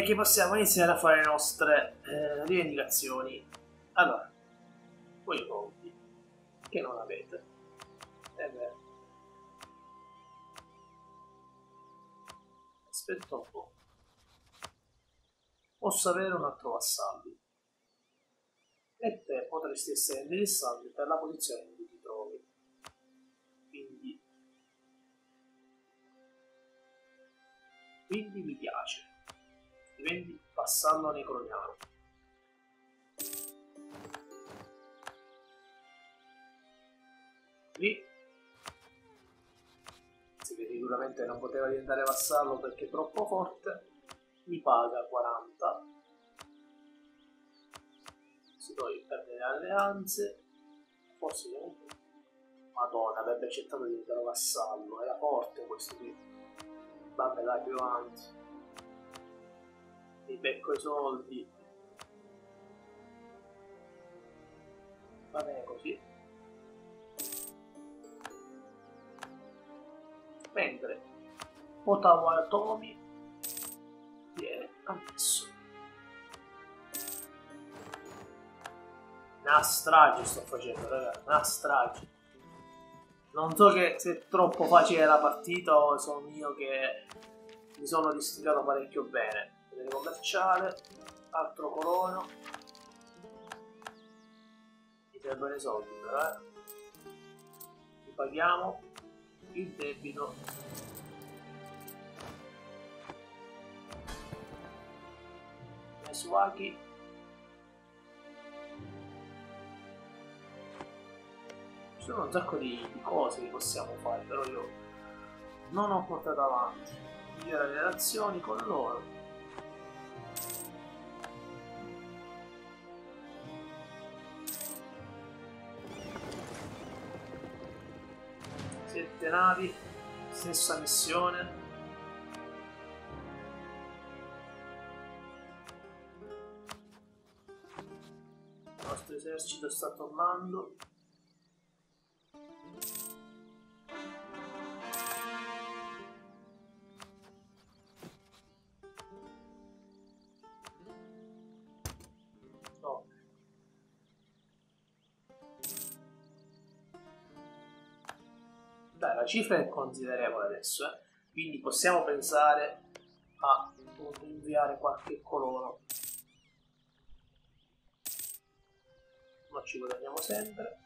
direi che possiamo iniziare a fare le nostre eh, rivendicazioni. Allora, voi conti che non avete. È vero. Aspetta un po'. Posso avere un altro vassallo. E te potresti essere interessante per la posizione in cui ti trovi. Quindi... Quindi mi piace diventi vassallo necroniano. Lì si che sicuramente non poteva diventare vassallo perché è troppo forte, mi paga 40. Si toglie perdere alleanze, forse comunque Madonna, avrebbe accettato di diventare vassallo, era forte questo qui. Vabbè dai più avanti mi becco i soldi. Va bene così. Mentre Ottawa Tomi viene ammesso. Una strage sto facendo, ragazzi, una strage. Non so che se è troppo facile la partita o sono io che mi sono districato parecchio bene potere commerciale, altro colono. Mi servono i soldi però, eh. Ripaghiamo il debito. Mesuaki. Ci sono un sacco di, di cose che possiamo fare, però io non ho portato avanti. Migliorare le relazioni con loro sette navi, stessa missione. Il nostro esercito sta tornando. Cifra è considerevole adesso, eh? quindi possiamo pensare a inviare qualche colono. Ma ci guadagniamo sempre.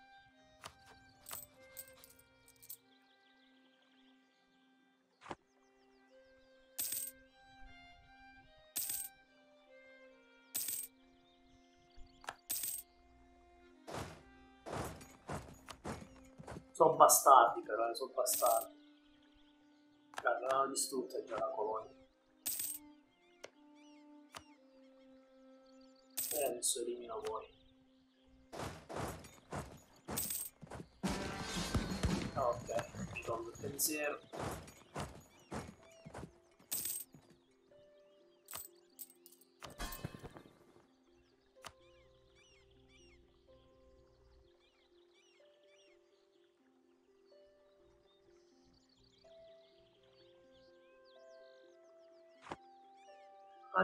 Bastardi però, eh, sono bastardi. Guarda, l'hanno distrutta già la colonia. E adesso elimino voi. Ok, mi tolgo il pensiero.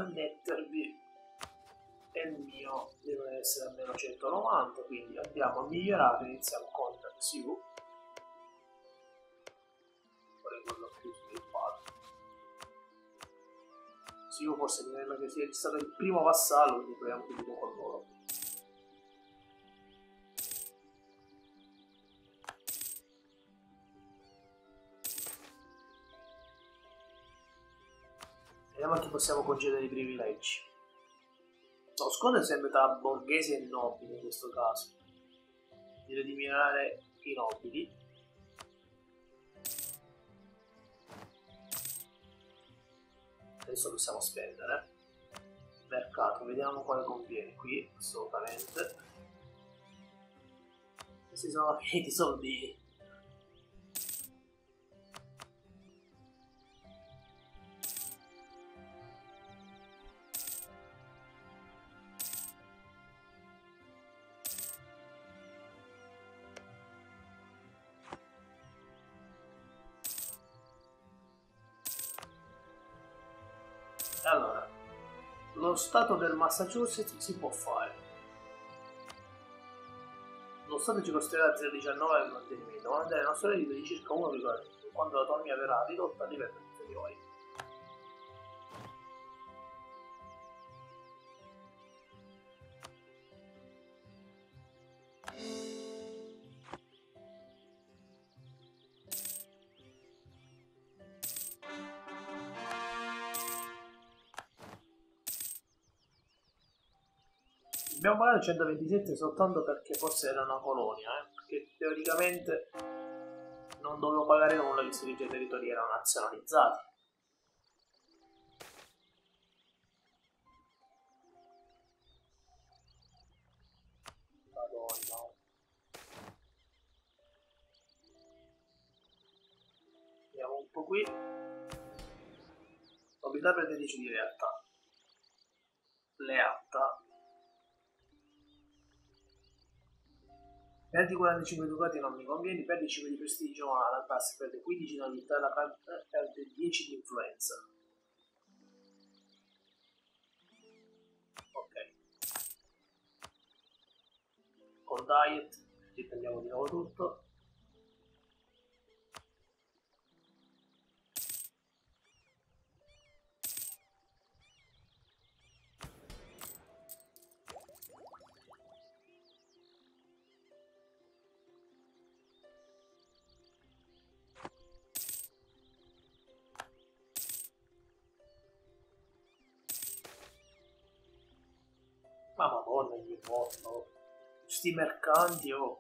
Annettervi e il mio deve essere almeno 190 quindi abbiamo migliorato iniziamo con Sivu vorrei quello più sviluppato Sivu forse mi sembra che sia stato il primo vassallo quindi proviamo subito con loro Vediamo a chi possiamo concedere i privilegi. Lo scontro è sempre tra borghesi e nobili in questo caso. Direi di migliorare i nobili. Adesso possiamo spendere. Mercato, vediamo quale conviene qui, assolutamente. Questi sono finiti i soldi Allora, Nello stato del Massachusetts si può fare. Lo Stato ci costerà 0,19 il mantenimento, ma mandare il nostro reddito di circa 1,1 quando l'autonomia verrà ridotta a livelli inferiori. Abbiamo pagato 127 soltanto perché forse era una colonia, eh? perché teoricamente non dovevo pagare nulla visto che i territori erano nazionalizzati. Madonna. Andiamo un po' qui. Proprietà per 10 di realtà. Lealtà Perdi 45 ducati non mi conviene, perdi 5 di prestigio ma la classe perde 15 di novità la carta perde 10 di influenza. Ok. Con diet riprendiamo di nuovo tutto. Madonna gli porto. Sti mercanti, oh.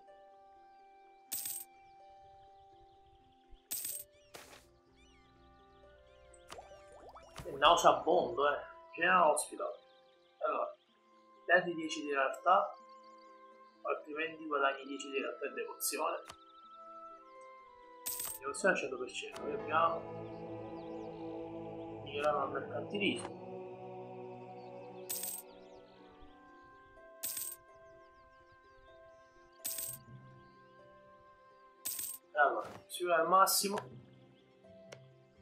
È nauseabondo, eh. Piena ospita. Allora, dati 10 di realtà, altrimenti guadagni 10 di realtà e devozione. Devozione al 100%, noi abbiamo migliorare al mercantilismo. Va al massimo.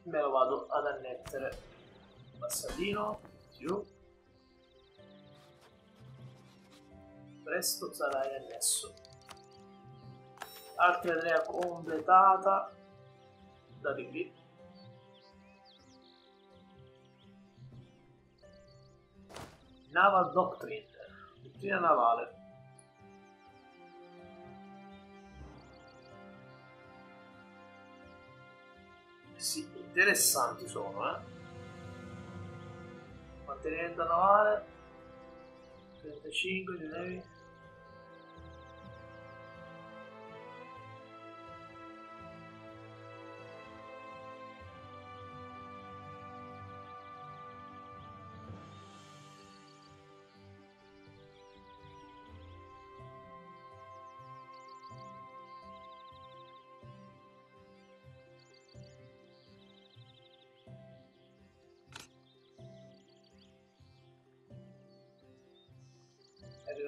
Me lo vado ad annettere. Passadino più presto sarai annesso. Altra area completata. Da qui. Naval Doctrine. Dottrina navale sì, interessanti sono, eh. Mantenimento navale 35 di nevi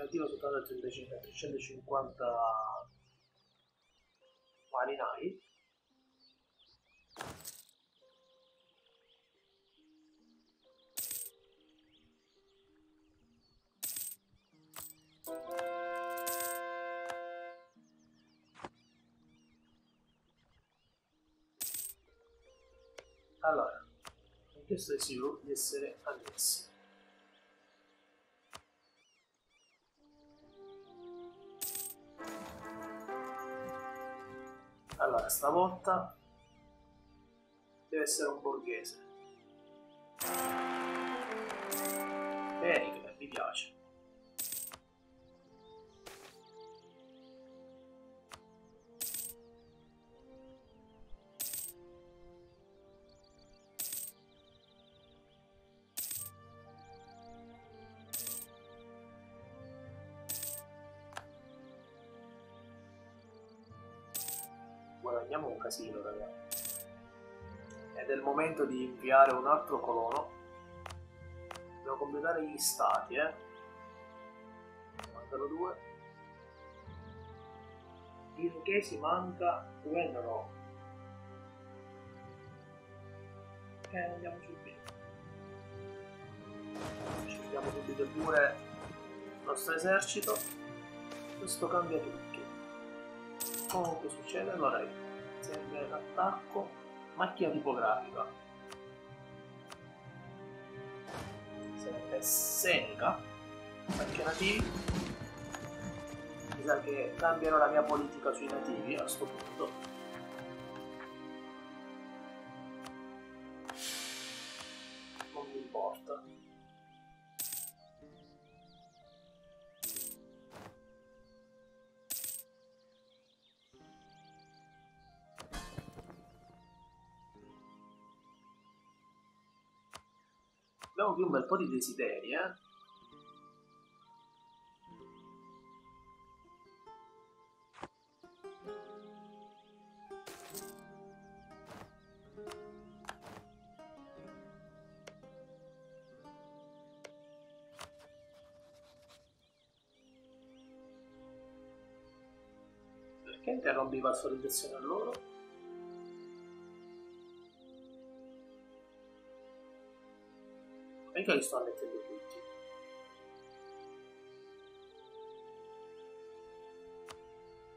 è relativo soltanto a 35 350 marinai. Allora è sicuro di essere annessi stavolta deve essere un borghese. Eric mi piace guadagniamo un casino ragazzi ed è il momento di inviare un altro colono dobbiamo completare gli stati eh mancano due in che si manca Wenro e eh, andiamo subito Scegliamo subito pure il nostro esercito. Questo cambia tutto. Comunque succede? Allora, serve l'attacco, macchina tipografica. Serve Seneca, perché nativi. Mi sa che cambierò la mia politica sui nativi a sto punto. Abbiamo qui un bel po' di desideri, eh? Perché interrompi la vasualizzazione a loro? Mica li sto mettendo tutti.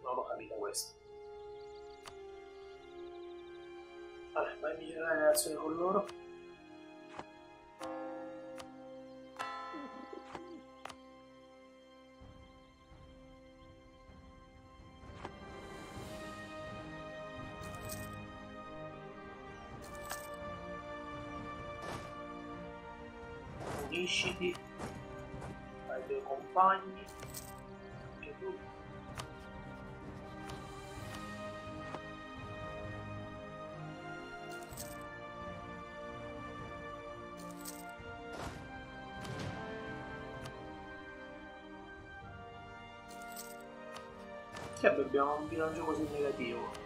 Non ho capito questo. Allora, vai a migliorare la relazione con loro. Unisciti ai tuoi compagni, anche tu. Che abbiamo un bilancio così negativo?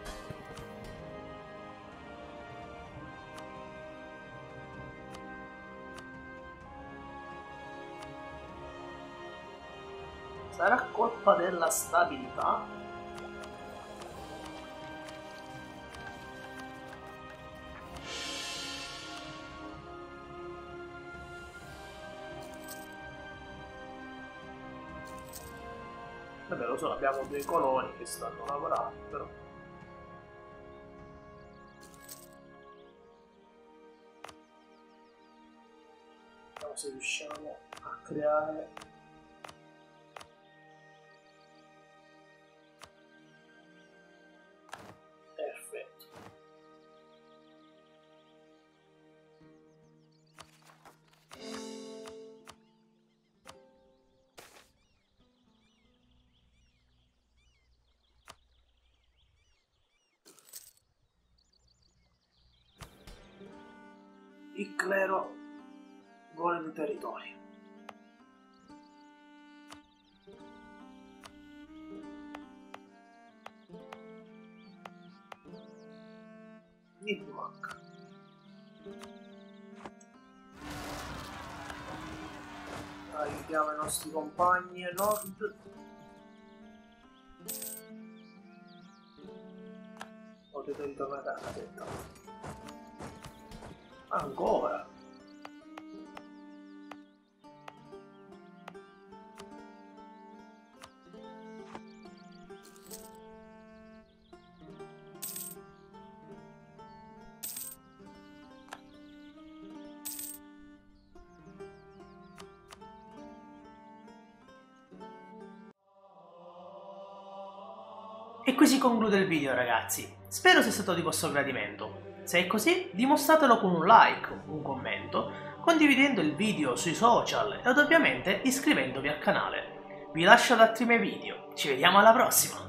Della stabilità? Vabbè lo so, abbiamo due coloni che stanno lavorando però. Vediamo se riusciamo a creare il clero vuole territorio. Niente manca. Aiutiamo i nostri compagni a nord. Potete ritornare a casa. Ancora? E qui si conclude il video ragazzi, spero sia stato di vostro gradimento. Se è così, dimostratelo con un like, un commento, condividendo il video sui social ed ovviamente iscrivendovi al canale. Vi lascio ad altri miei video, ci vediamo alla prossima!